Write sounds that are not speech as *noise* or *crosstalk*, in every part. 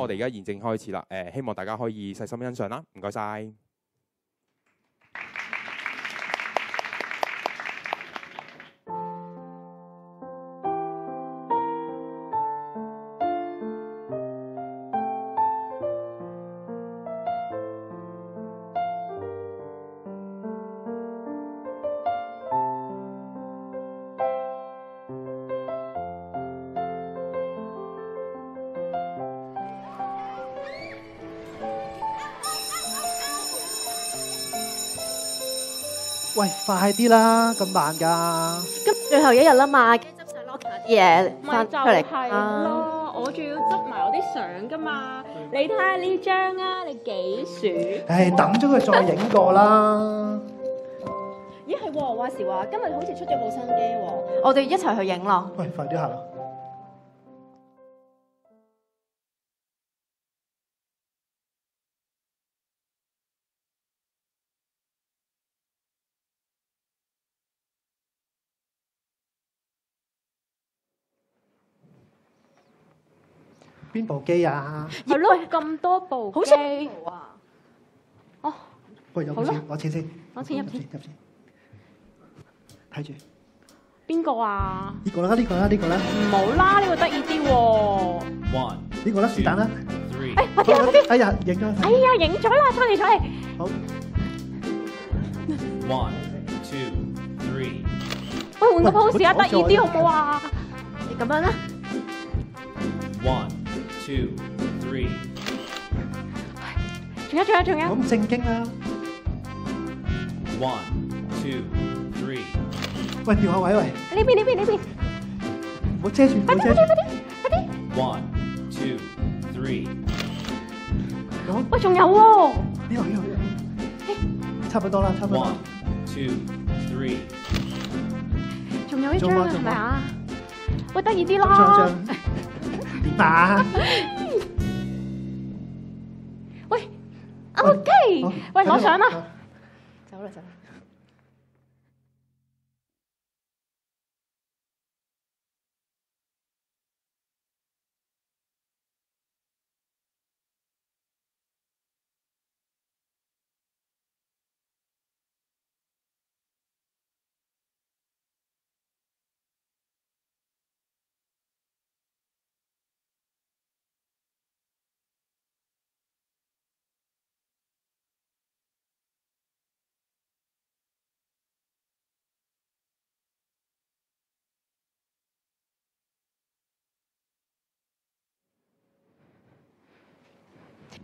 我哋而家現正開始啦，誒、希望大家可以細心欣賞啦，唔該晒。喂，快啲啦，咁慢噶。咁最後一日啦嘛，跟住執晒 locker 啲嘢咪就翻出嚟係啊！咯，我仲要執埋我啲相噶嘛。你睇下呢張啊，你幾鼠？唉，等咗佢再影過啦。咦係喎，話時話今日好似出咗部新機喎。我哋一齊去影咯。喂，快啲行啦。邊部機啊？係咯，咁多部好似啊！哦，喂，有好啦錢，攞錢先。攞錢入錢入錢。睇住邊個啊？呢個啦，呢個啦，呢個啦，唔好啦，呢個得意啲喎。One, 呢個啦，是但啦。three, 快啲啊快啲！哎呀，影咗哎呀，影咗啦，出嚟出嚟。好。one, two, three, 喂，換個喂 pose 啊，得意啲好唔好啊？你咁樣啦，one, two, three, 仲有仲有仲有。咁正經啦。one, two, three, 喂，調下位喂，呢邊呢邊呢邊，唔好遮住，唔好遮住。one, two, three, 好，喂，仲有喎。呢度呢個。差唔多啦，差唔多啦 one,。two, three, 仲有一張啊，仲有仲有係咪啊？喂，得意啲咁上啦。張 *laughs* 點啊？喂，OK，好喂，攞相啦。走啦走啦。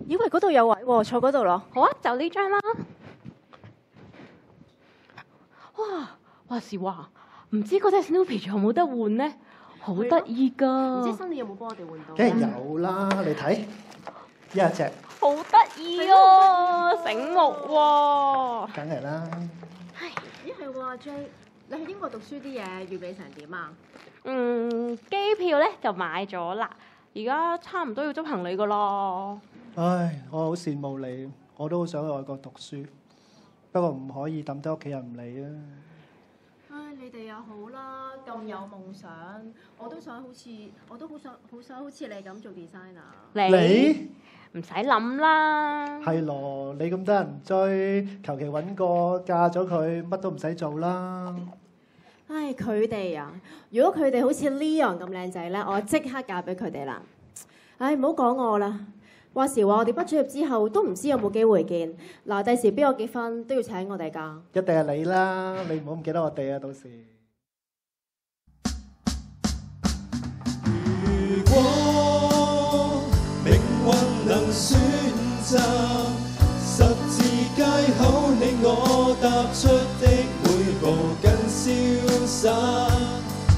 以為嗰度有位喎，坐嗰度咯。好啊，就呢張啦。哇，話時話，唔知嗰隻 Snoopy 仲有冇得換咧？好得意唔知，新年有冇幫我哋換到？梗係有啦，你睇呢一隻，好得意哦，醒目喎。梗係啦。咦係喎，J，你去英國讀書啲嘢預備成點啊？嗯，機票咧就買咗啦，而家差唔多要執行李噶啦。唉，我好羨慕你，我都好想去外國讀書，不過唔可以抌低屋企人唔理啊。唉，你哋又好啦，咁有夢想，我都想好似，我都好想好想好似你咁做 designer。你唔使諗啦。係咯，你咁多人追，求其揾個嫁咗佢，乜都唔使做啦。唉，佢哋啊，如果佢哋好似 Leon 咁靚仔咧，我即刻嫁俾佢哋啦。唉，唔好講我啦。話時話我哋畢咗業之後都唔知有冇機會見。嗱，第時邊個結婚都要請我哋㗎。一定係你啦，你唔好唔記得我哋啊，到時。如果命運能選擇，十字街口你我踏出的每步更瀟灑。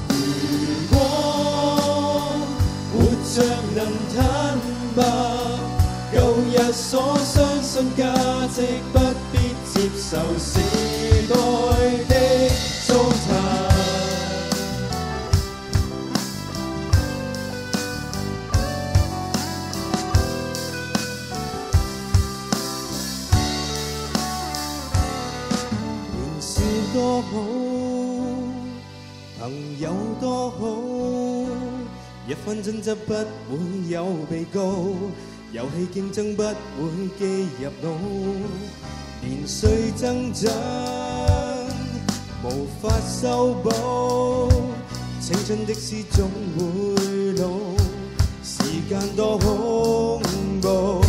如果活着能坦白，舊日所相信價值不必接受時代的糟蹋。年少多好，朋友多好，一分爭執不會有被告，游戏竞争不会记入脑，年岁增长无法修补，青春的诗总会老，时间多恐怖。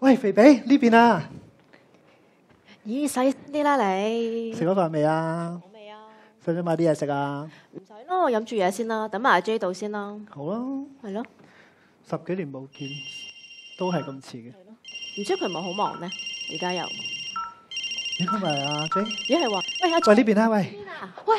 喂，肥肥呢邊啊，咦，細啲啦你。食咗飯未啊？好未啊？使唔使買啲嘢食啊？唔使咯，我飲住嘢先啦，等埋阿 J 到先啦。好啊，係咯，十幾年冇見，都係咁似嘅。唔知佢唔係好忙咩？而家又，應該咪阿 J？咦係話，喂阿喂呢邊啊，喂喂，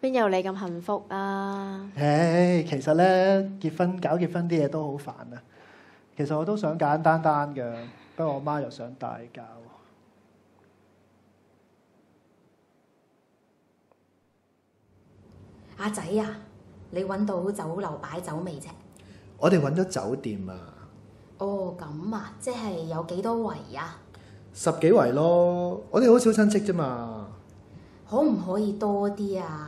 邊有你咁幸福啊？唉，其實咧結婚搞結婚啲嘢都好煩啊。其實我都想簡單單嘅，不過我媽又想大搞。阿仔啊，你揾到酒樓擺酒未啫？我哋揾咗酒店啊，哦，咁啊，即係有幾多圍啊？十幾圍咯。我哋好少親戚啫嘛。可唔可以多啲啊？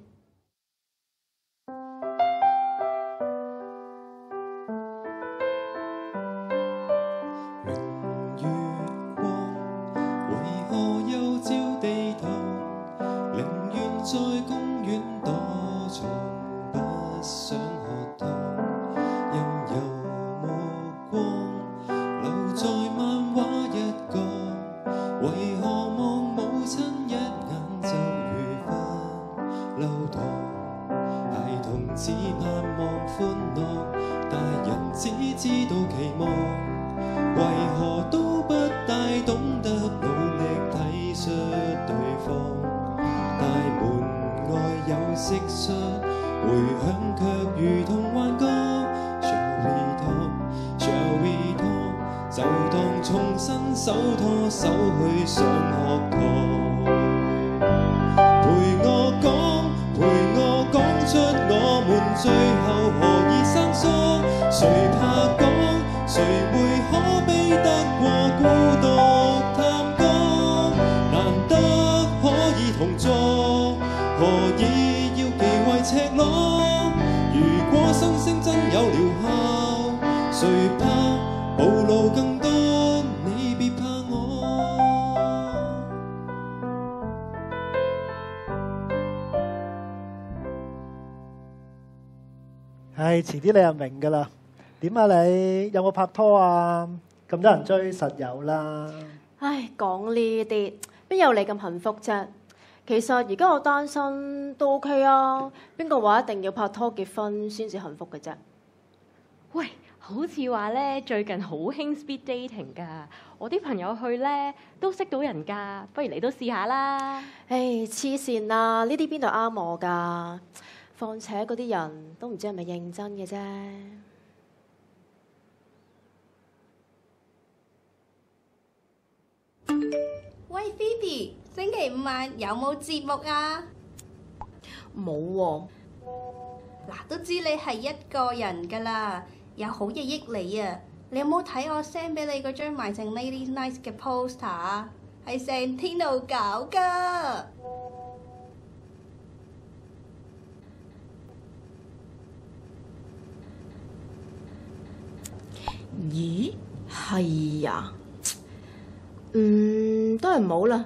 真有療效，誰怕暴露更多？你別怕我。唉，遲啲你又明噶啦。點啊你？有冇拍拖啊？咁多人追實有啦。唉，講呢啲邊有你咁幸福啫？其實而家我單身都 OK 啊。邊個話一定要拍拖結婚先至幸福嘅啫？喂，好似話咧最近好興 speed dating 㗎，我啲朋友去咧都識到人㗎，不如你都試下啦。唉，黐線啦！呢啲邊度啱我㗎？況且嗰啲人都唔知係咪認真嘅啫。喂，Phoebe，星期五晚有冇節目啊？冇喎、嗱，都知你係一個人噶啦，有好嘢益你啊！你有冇睇我 send 俾你嗰張賣剩 Ladies Night 嘅 poster 啊？係成天度搞噶。咦，係啊？嗯，都係唔好啦，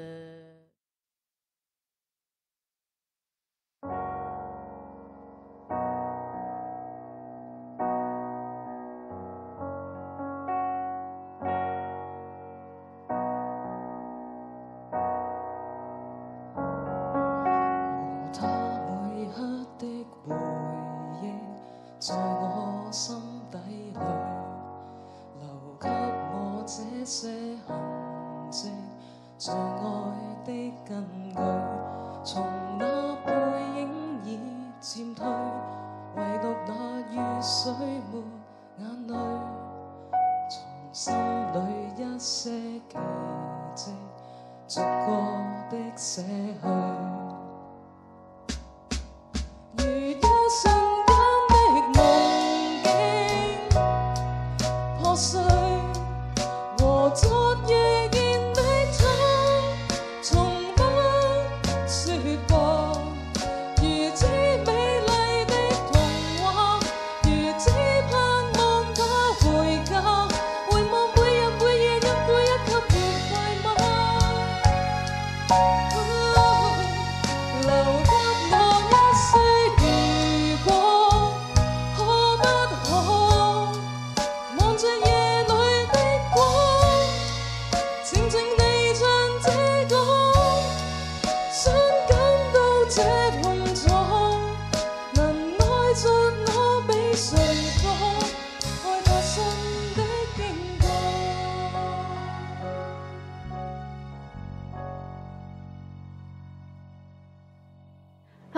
水没眼泪，从心里一些奇迹，逐个的写去。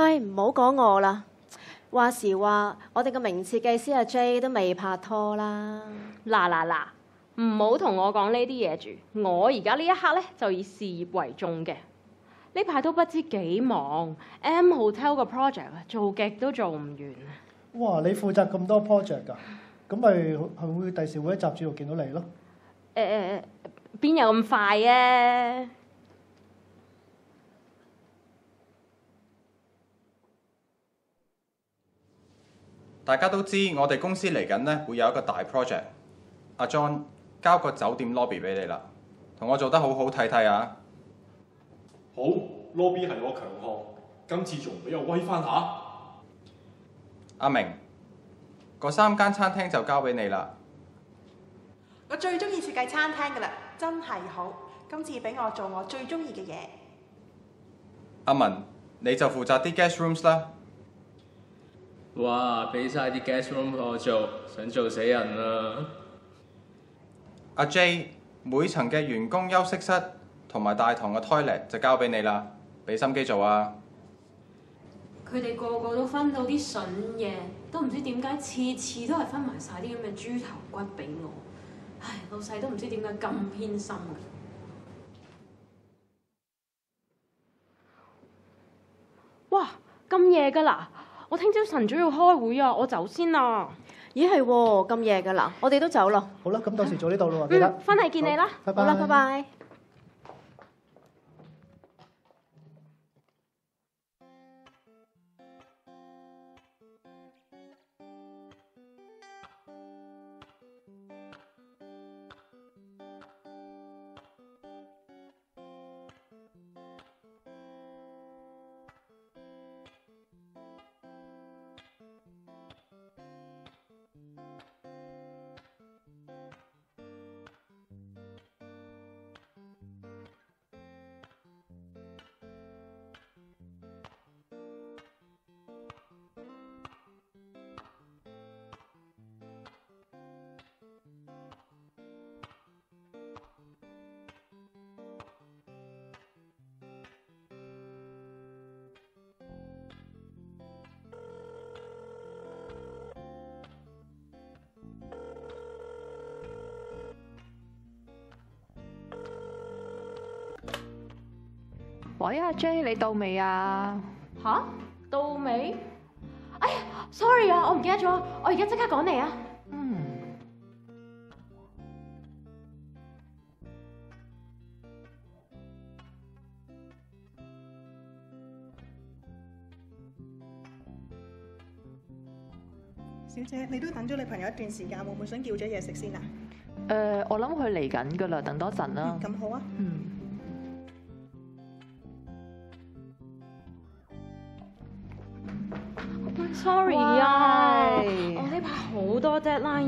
唉，唔好講我啦。話時話，我哋嘅名設計師阿 J 都未拍拖啦。嗱嗱嗱，唔好同我講呢啲嘢住。我而家呢一刻咧就以事業為重嘅。呢排都不知幾忙，M Hotel 個 project 啊，做極都做唔完。啊哇！你負責咁多 project 㗎，咁咪係會第時會喺雜誌度見到你咯。誒誒，邊有咁快啊？大家都知我哋公司嚟緊咧會有一個大 project。阿 John 交個酒店 lobby 俾你啦，同我做得好好睇睇啊！好，lobby 係我強項，今次仲唔俾我威翻下？阿明，嗰三間餐廳就交俾你啦。我最中意設計餐廳噶啦，真係好。今次俾我做我最中意嘅嘢。阿文，你就負責啲 guest rooms 啦。哇！俾晒啲 guest room 我做，想做死人啦！阿 J，每層嘅員工休息室同埋大堂嘅 toilet 就交俾你啦，俾心機做啊！佢哋個個都分到啲筍嘢，都唔知點解次次都係分埋晒啲咁嘅豬頭骨俾我。唉，老細都唔知點解咁偏心嘅。哇！咁夜㗎啦，我聽朝晨早要開會啊，我走先啦。咦係喎，咁夜㗎啦，我哋都走啦。好啦，咁到時做呢度咯喎，記得。嗯，翻嚟見你啦。拜好啦，拜拜。喂，阿 J，你到未啊？吓？到未？哎呀，sorry 啊，我唔記得咗，我而家即刻趕嚟啊！嗯。小姐，你都等咗你朋友一段時間，會唔會想叫咗嘢食先啊？誒、我諗佢嚟緊噶啦，等多陣啦。咁好啊。嗯。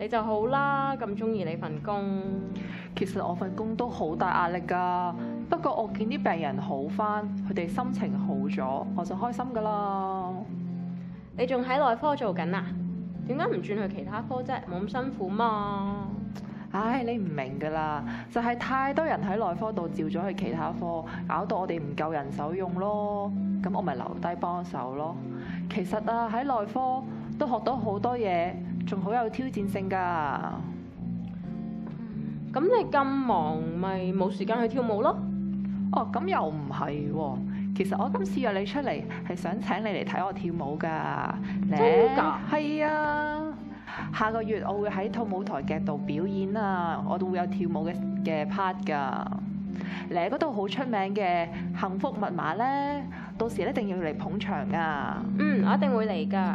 你就好啦，咁中意你份工。其實我份工都好大壓力㗎，不過我見啲病人好返，佢哋心情好咗，我就開心㗎啦。你仲喺內科做緊啊？點解唔轉去其他科啫？冇咁辛苦嘛。唉，你唔明㗎啦，就係、太多人喺內科度照咗去其他科，搞到我哋唔夠人手用咯。咁我咪留低幫手咯。其實啊，喺內科都學到好多嘢，仲好有挑戰性㗎。咁你咁忙，咪冇時間去跳舞咯？哦，咁又唔係喎。其實我今次約你出嚟係想請你嚟睇我跳舞㗎。真㗎？係啊。下個月我會喺套舞台劇度表演啊，我都會有跳舞嘅嘅 part 㗎。你喺嗰度好出名嘅幸福密碼咧，到時一定要嚟捧場啊！嗯，我一定會嚟㗎。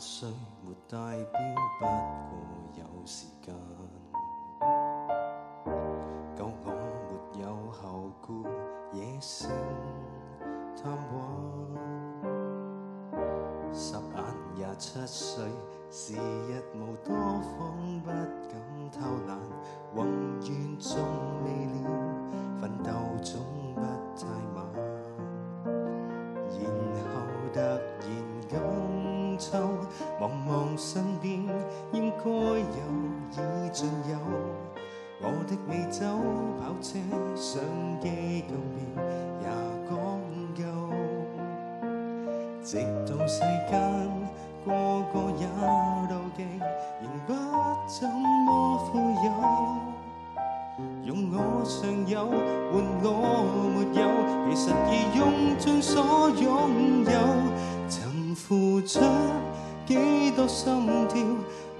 虽没带表不过有时间。用我尚有换我没有，其实已用尽所拥有。曾付出几多心跳，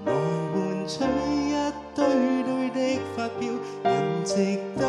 来换取一堆堆的发票，人值得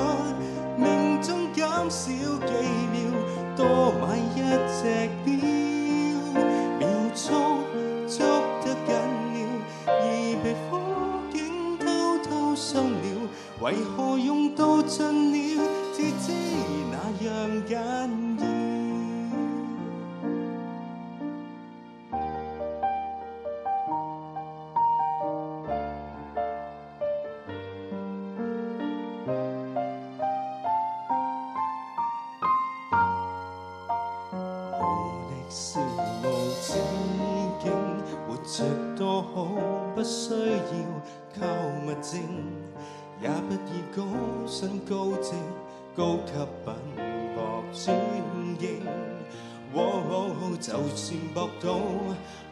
博到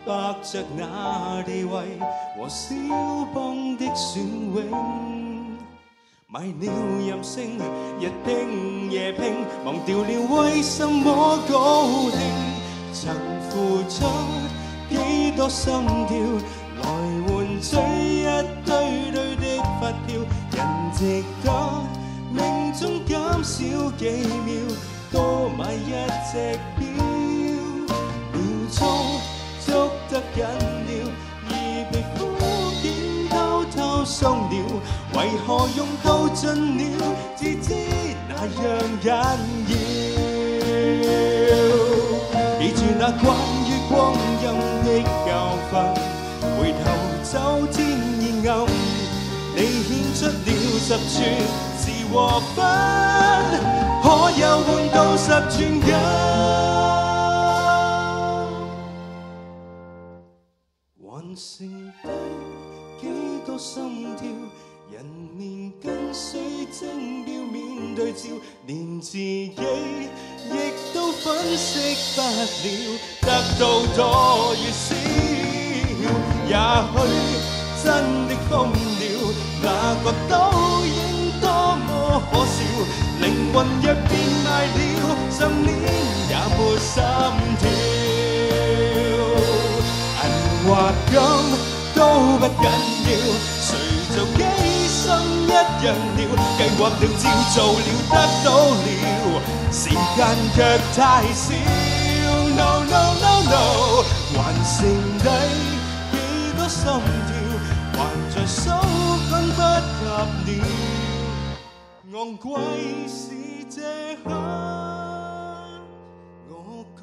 伯着那地位和肖邦的選永，買了任性，日拼夜拼，忘掉了為什麼高興。曾付出幾多心跳，來換取一堆堆的發票，人值得命中減少幾秒，多買一隻表，捉得緊了，而皮膚竟偷偷松了，為何用到盡了，至知那樣緊要。記住那關於光陰的教訓，回头走天已暗，你獻出了十寸是和分，可有換到十寸金？剩低几多心跳？人面跟水晶表面对照，连自己亦都分析不了，得到多与少，也许真的疯了，那个倒影多么可笑，灵魂若变卖了，十年也没心都不緊要，誰做机心一樣了，計劃了照做了得到了，時間卻太少。No no no no，還剩低幾多心跳，還在數分不及了，昂贵是這刻，我覺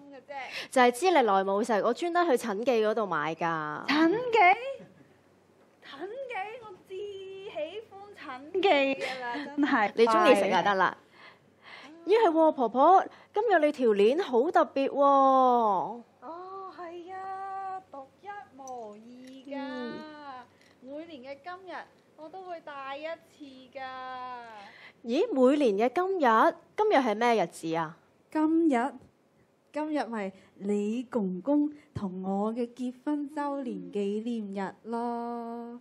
就係知你耐冇食，我專登去陳記嗰度買㗎。陳記，陳記，我至喜歡陳記㗎啦，真係。你中意食就得啦。咦係喎，婆婆，今日你條鏈好特別喎。哦，係啊，獨一無二㗎。每年嘅今日我都會戴一次㗎。咦，每年嘅今日，今日係咩日子啊？今日，今日咪你公公同我嘅結婚週年紀念日咯。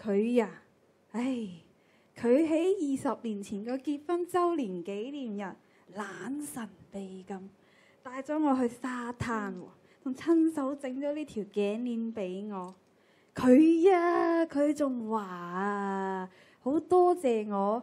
佢呀、唉，佢喺二十年前個結婚週年紀念日，懶神秘咁帶咗我去沙灘，仲親手整咗呢條頸鏈俾我。佢呀，佢仲話啊，好多謝我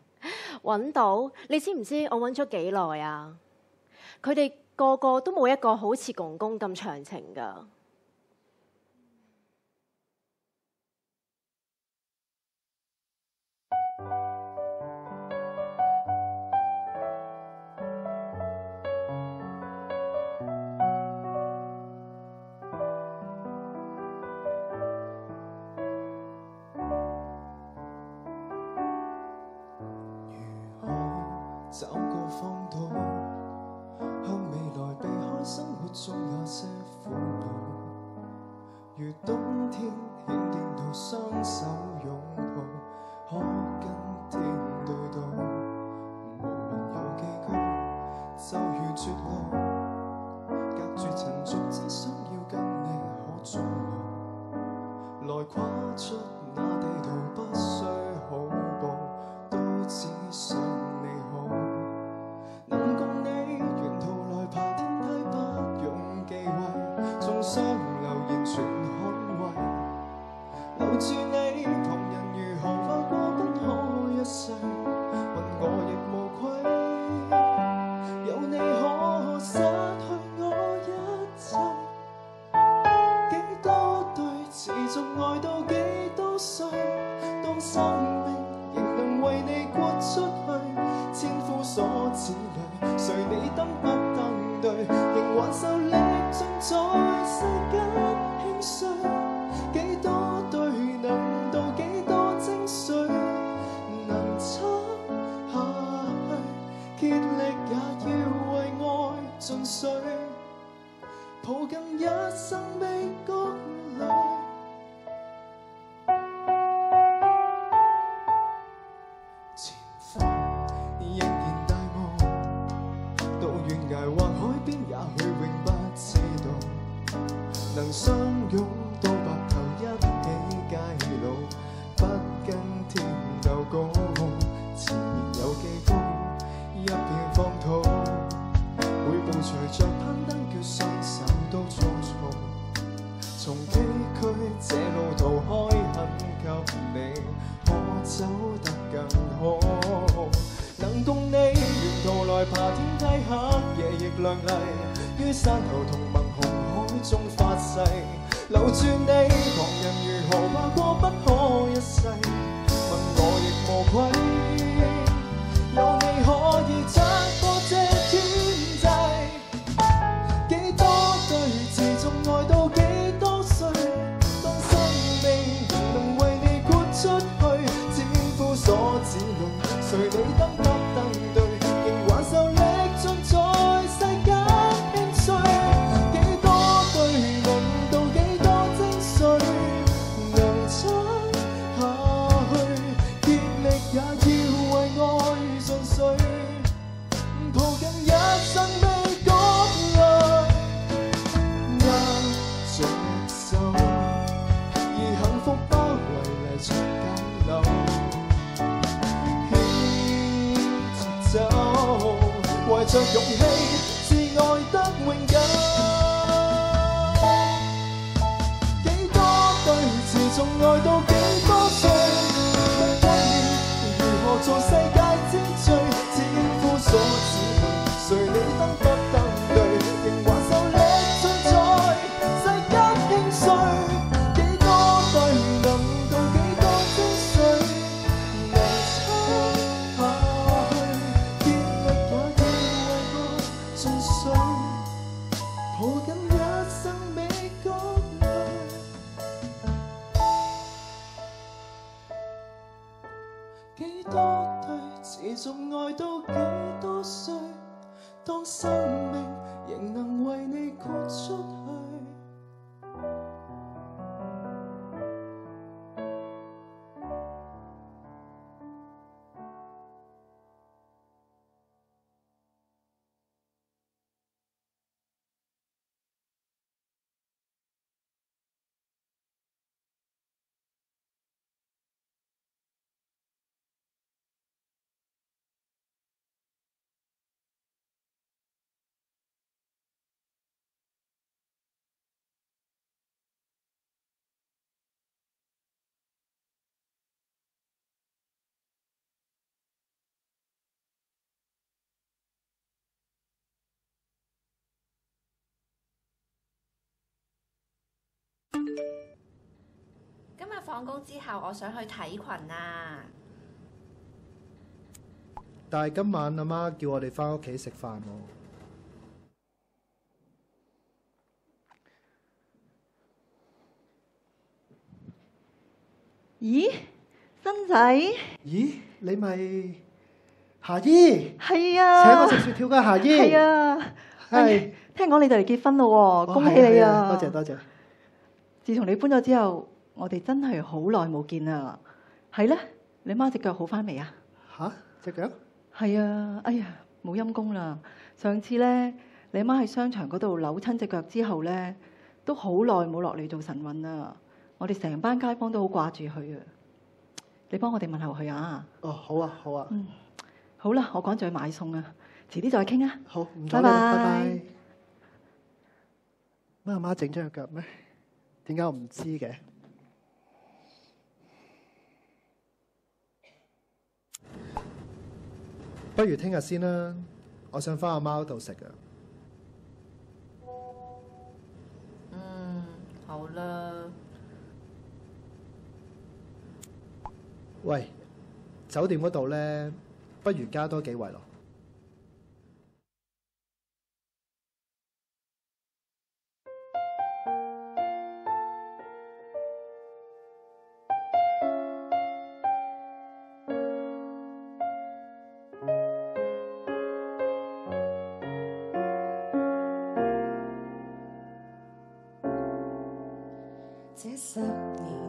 *laughs* 揾到？你知唔知我揾咗幾耐啊？佢哋個個都冇一個好似公公咁長情噶。如冬天顯電到双手。也许永不知道。能相拥到白头一亮丽于山头同盟红海中发誓，留住你，旁人如何怕过不可一世，日放工之後，我想去睇群啊！但係今晚阿媽叫我哋翻屋企食飯喎。咦，新仔？咦，你咪夏姨？係啊！請我食雪條嘅夏姨。係啊！係。聽講你就嚟結婚咯喎，恭喜你啊！多謝多謝。自從你搬咗之後，我哋真係好耐冇見啦。係咧，你媽只腳好翻未啊？吓？只腳？係啊！哎呀，冇陰功啦！上次咧，你媽喺商場嗰度扭親只腳之後咧，都好耐冇落嚟做晨運啦。我哋成班街坊都好掛住佢啊！你幫我哋問候佢啊！哦，好啊，好啊。嗯，好啦，我趕住去買餸啊，遲啲再傾啊。好，唔拜該你啦，拜拜拜。。乜阿媽整咗隻腳咩？點解我唔知嘅？不如聽日先啦，我想翻阿媽嗰度食啊。嗯，好啦。喂，酒店嗰度咧，不如加多幾位咯。这十年。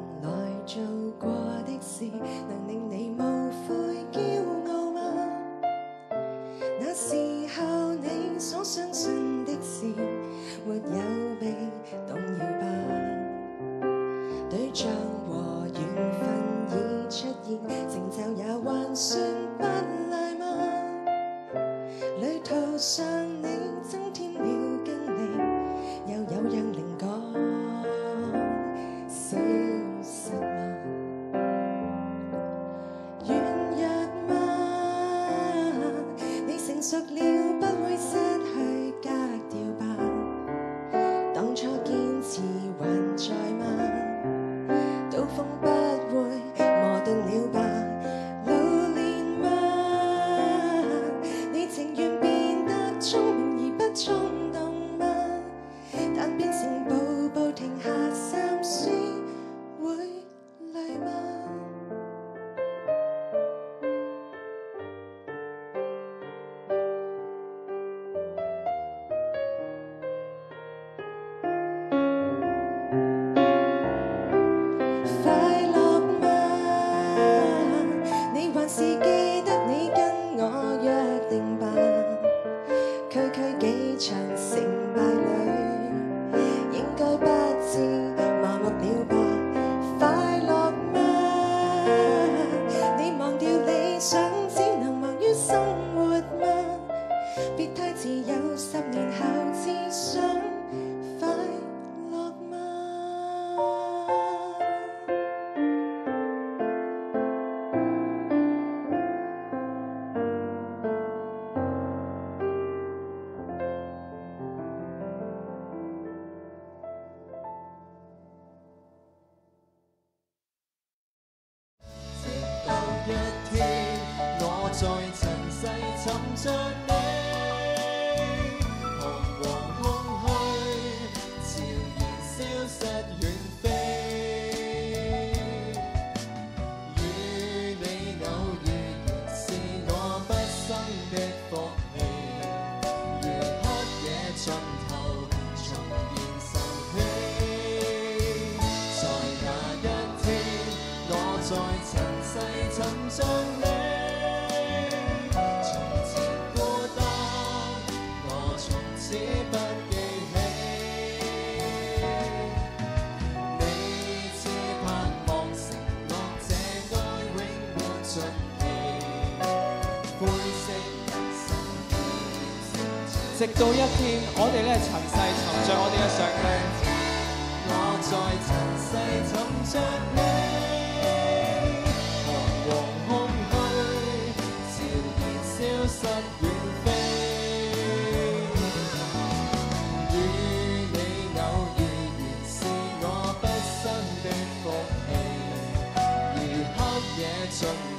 到一天我哋咧尘世沉着我哋嘅相恋我在尘世沉着你彷徨空虚悄然消失远飞与你偶遇原是我毕生的福气而黑夜尽